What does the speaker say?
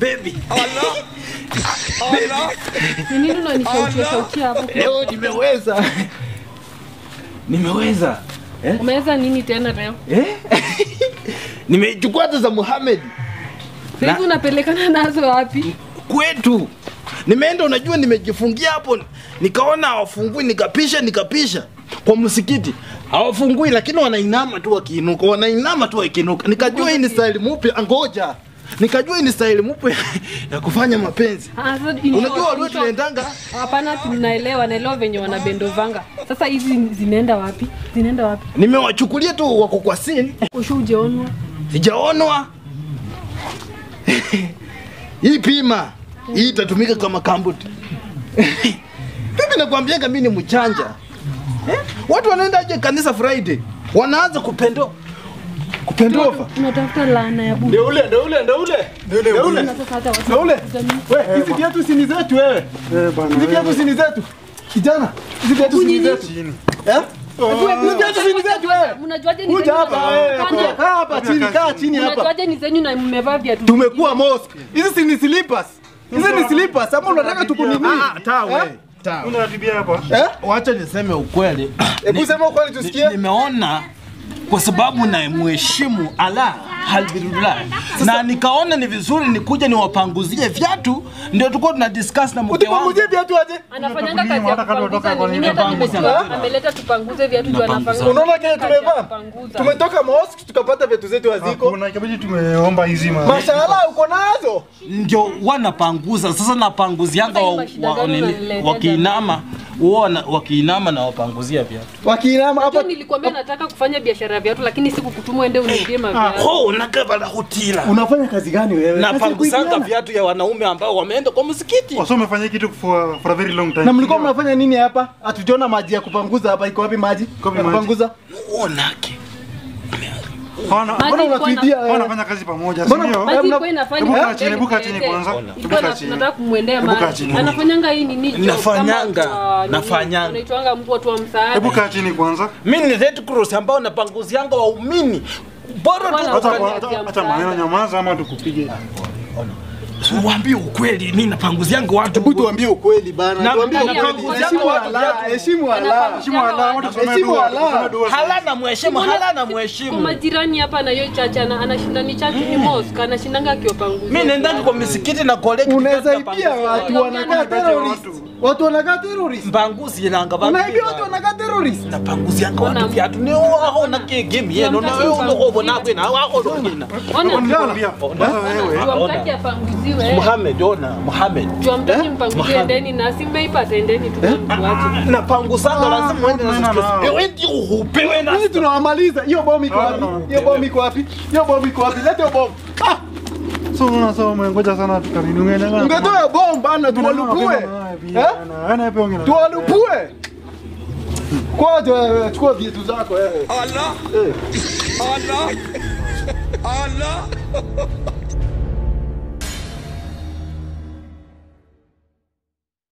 baby. Ni nini unanishautia shautia hapo? Leo nimeweza. Nimeweza. Eh? Umeweza nini tena leo? Eh? Nimechukua hata za Muhammad Sasa na... unapelekana nazo wapi? kwetu. Nimeenda, unajua, nimejifungia hapo, nikaona hawafungui, nikapisha nikapisha kwa msikiti hawafungui, lakini wanainama tu wakiinuka, wanainama tu wakiinuka. Nikajua hii ni style mpya, ngoja nikajua ni style mpya ya kufanya mapenzi. Ah, Unajua walio tunaendanga Hapana, tunaelewa, naelewa venye wanabendovanga. Sasa hizi zinaenda wapi? Zinaenda wapi? nimewachukulia tu wako kwa scene, Kosho ujeonwa. sijaonwa hii pima hii itatumika kama kambuti. Mimi nakwambianga mimi ni mchanja eh? Watu wanaendaje kanisa Friday wanaanza kupendo kupendova Tunatafuta laana ya. Ndio ule, ndio ule, ndio ule. Ndio ule. Ndio ule. Wewe, hizi viatu si ni zetu wewe. Hizi viatu si ni zetu. Kijana, hizi viatu si ni zetu. Eh? Hizi viatu si zetu ni hapa na- wewe. Kwani- Kuja hapa chini, kaa chini hapa. Mnajuaje ni zenyu na mmevaa viatu? Tumekuwa mosque. Hizi si ni slippers. Hizi ni slippers. Ama unataka tukunini? tawe tawe. Unatibia hapa. Eh? Wacha niseme ukweli, Hebu sema ukweli tusikie. nimeona kwa sababu namheshimu Allah alhamdulillah, na nikaona ni vizuri nikuja niwapanguzie viatu, ndio tulikuwa tuna discuss na mke wangu. Utupanguzie viatu aje? Anafanyanga kazi ya Hata kama kupanguza ameleta tupanguze viatu ndio anapanguza. Unaona kile tumevaa? Tumetoka mosque tukapata viatu zetu haziko. Kuna ikabidi tumeomba hizi ma. Mashallah uko nazo. ndio wanapanguza sasa, napanguzianga wa, hii mashida wa, unaniletea wakiinama na wapanguzia viatu. Wakiinama hapa nilikwambia nataka kufanya biashara ya viatu lakini sikukutuma uende uniibie maviatu. Oh, nakabala hotila. unafanya kazi gani wewe? Napanguzanga viatu ya wanaume ambao wameenda kwa msikiti. Wasa umefanya kitu for, for a very long time. Na mlikuwa mnafanya nini hapa? Hatujaona maji ya kupanguza hapa. Iko wapi maji? maji? kupanguza? Uonake wanafanya kazi pamoja, si ndio? Hebu chini, hebu chini kwanza. Nataka kumwendea mama. Anafanyanga hii nini? Nafanyanga, nafanyanga. Unaitwanga mtu wa msaada. Hebu kaa chini kwanza. mi ni Red Cross ambao napanguzianga waumini bora tu Hata maneno nyamaza ama tukupige. Uambie ukweli, mi napanguzianga watu. Hebu tuambie ukweli bana. Na- Tuambie ukweli. na- Heshimu Allah, heshimu Allah. Heshimu Allah, watu Heshimu. Hala na mheshimu, hala na Kwa majirani hapa na hiyo chacha ana- anashinda ni chacha ni mosque anashindanga akiwapanguza. Mimi naenda kwa misikiti na collect Unaweza ibia watu wanakaa terrorist. Watu wanakaa terrorist. mpanguzi nanga Unaibia watu wanakaa terrorist. napanguzianga watu viatu ni wao na game yenu. na wewe unokobo nakwe na wao ndio. Ona, Ona wewe jua apanguziwe. Muhammad ona Muhammad Jua mtaki ndeni na simbeipata endeni tu tuache. napanguzanga lazima uende na sisi. wewe ndio na Sisi tunawamaliza. Hiyo bomu iko wapi? Hiyo bomu iko wapi? Hiyo bomu iko wapi? Leta hiyo bomu. Ah, so unaona sasa umengoja sana tukaninunge na. ungetoa bomu bana tuwalupue. Eh? Ana. Tuwalupue. Kwa chukua vitu zako wewe. Allah. Allah. Allah.